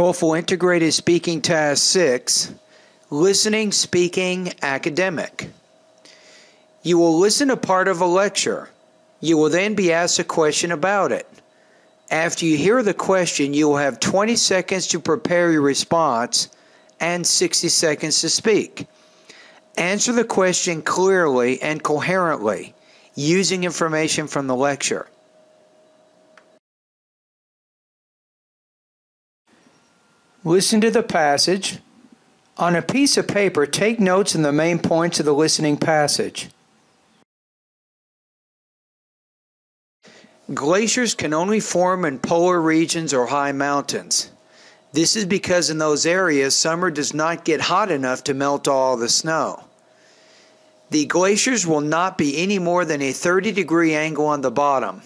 TOEFL Integrated Speaking Task 6 Listening, Speaking, Academic. You will listen to part of a lecture. You will then be asked a question about it. After you hear the question, you will have 20 seconds to prepare your response and 60 seconds to speak. Answer the question clearly and coherently using information from the lecture. Listen to the passage. On a piece of paper, take notes on the main points of the listening passage. Glaciers can only form in polar regions or high mountains. This is because in those areas, summer does not get hot enough to melt all the snow. The glaciers will not be any more than a 30 degree angle on the bottom.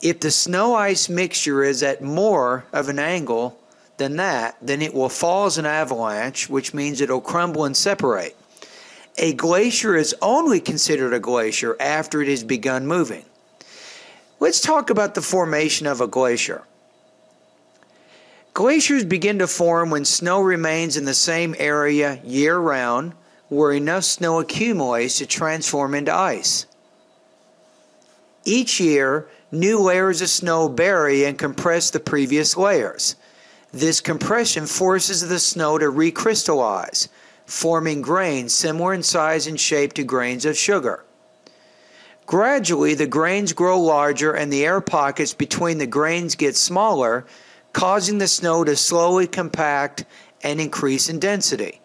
If the snow ice mixture is at more of an angle than that, then it will fall as an avalanche, which means it'll crumble and separate. A glacier is only considered a glacier after it has begun moving. Let's talk about the formation of a glacier. Glaciers begin to form when snow remains in the same area year round, where enough snow accumulates to transform into ice. Each year, new layers of snow bury and compress the previous layers. This compression forces the snow to recrystallize, forming grains similar in size and shape to grains of sugar. Gradually, the grains grow larger and the air pockets between the grains get smaller, causing the snow to slowly compact and increase in density.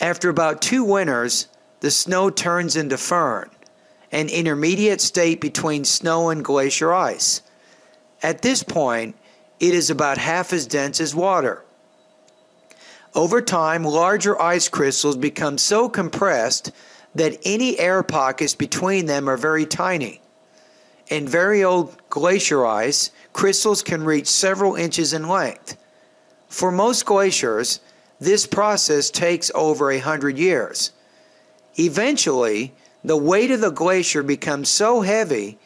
After about two winters, the snow turns into firn, an intermediate state between snow and glacier ice. At this point, it is about half as dense as water. Over time, larger ice crystals become so compressed that any air pockets between them are very tiny. In very old glacier ice, crystals can reach several inches in length. For most glaciers, this process takes over a hundred years. Eventually, the weight of the glacier becomes so heavy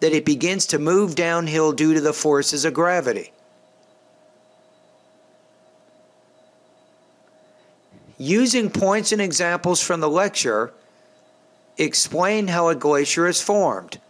that it begins to move downhill due to the forces of gravity. Using points and examples from the lecture, Explain how a glacier is formed.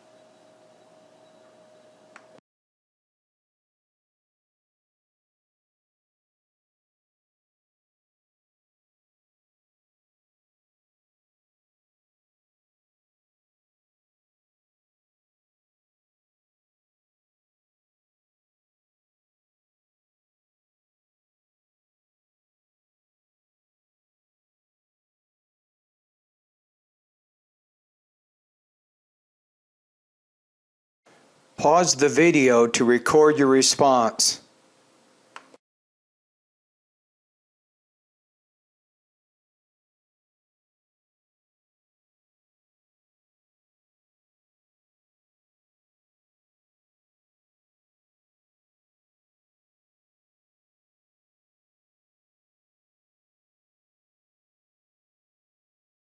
Pause the video to record your response.